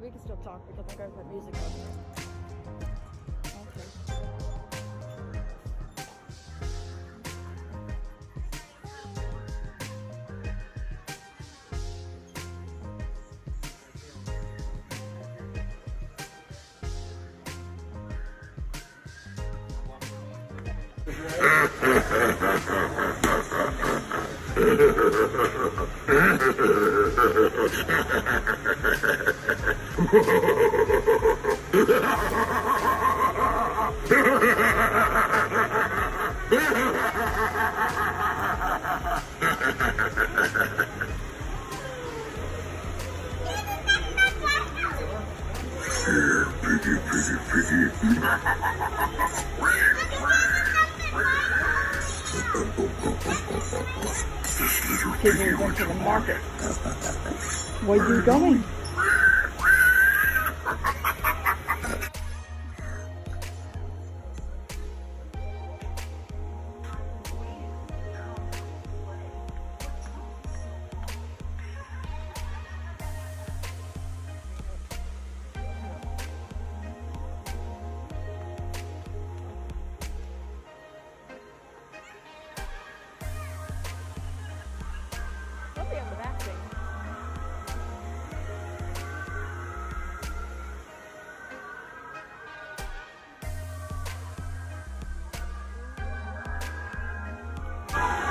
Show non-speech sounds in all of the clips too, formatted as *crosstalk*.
we can still talk because I'm going to put music on. Okay. Piggy, piggy, piggy. This *laughs* little Kids *laughs* piggy are went to the market. Where you going?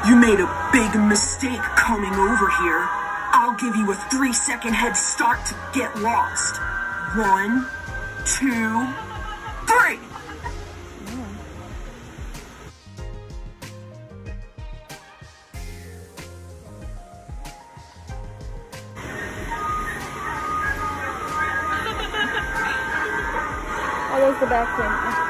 You made a big mistake coming over here. I'll give you a three second head start to get lost. One, two, three. Oh, there's the back thing.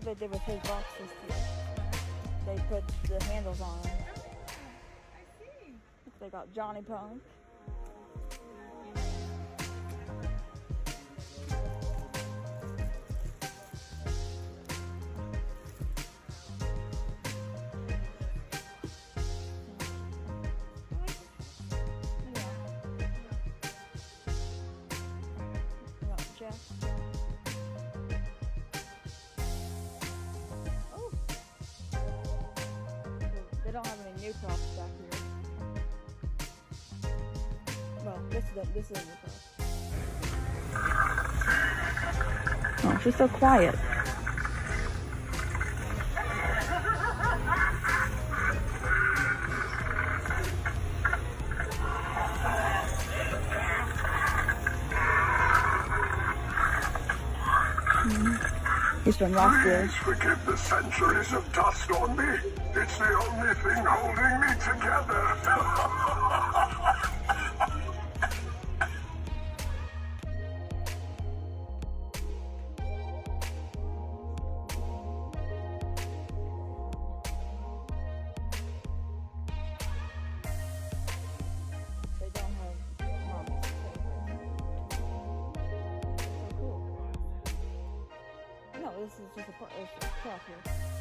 What they did with his boxes here. They put the handles on oh, them. They got Johnny Punk. They don't have any new props back here. Well, this is a, this is a new prop. Oh, she's so quiet. He's from Rockville. Please forgive the centuries of dust on me. It's the only thing holding me together. *laughs* this is just a. It's a prop here.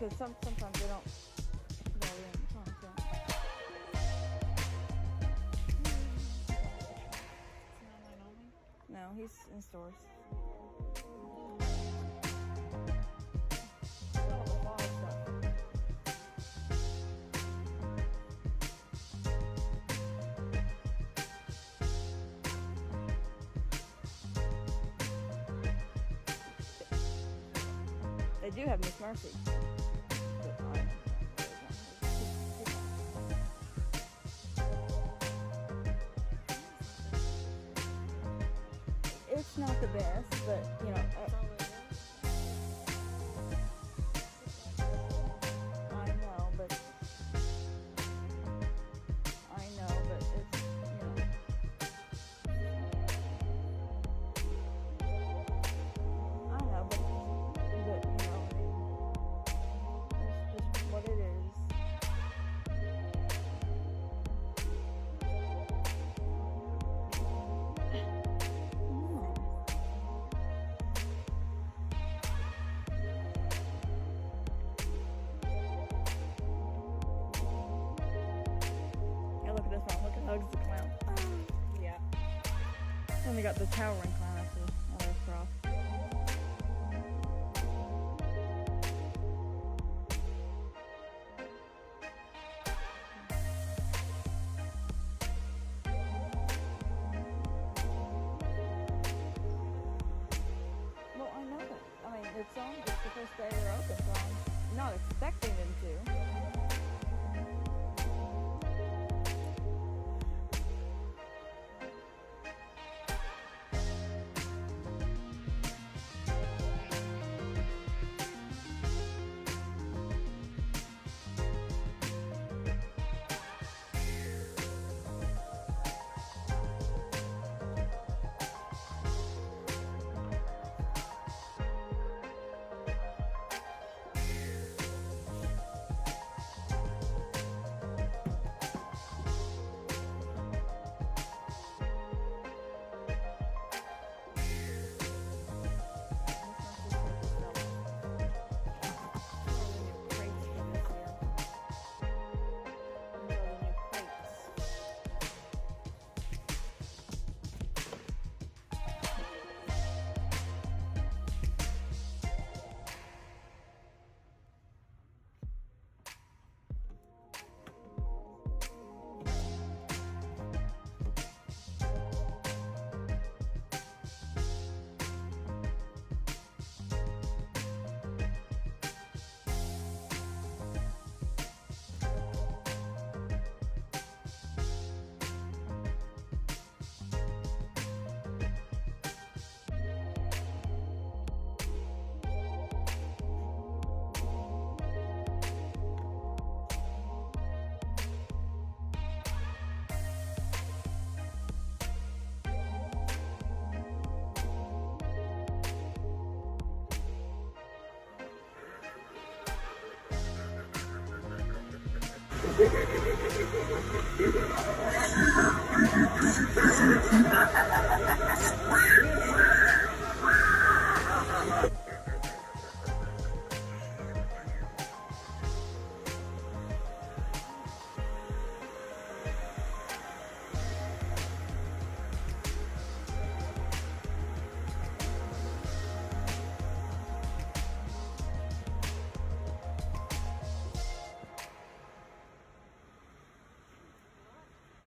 Because some, sometimes they don't the in songs, yeah. No, he's in stores. They do have Miss Mercy. Best, but you know, Then we got the oh, the. Well, I know. I mean, it's on. It's the first day they're open, so I'm not expecting them to. Busy, busy, busy, busy.